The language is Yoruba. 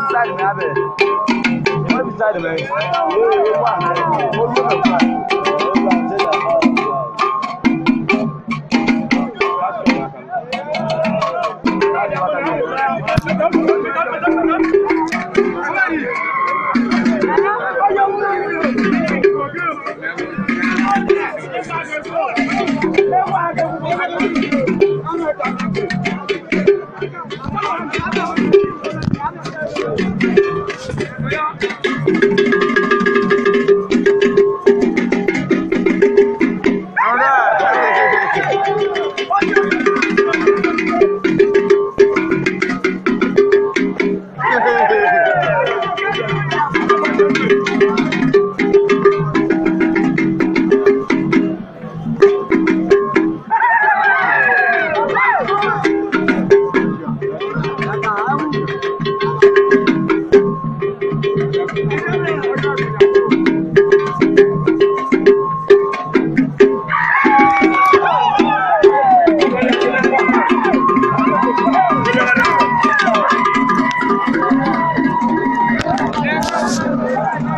beside me abẹ wọ́n beside me yóò yóò wà ó yóò bẹ̀ fà. Thank you. All right. Thank you.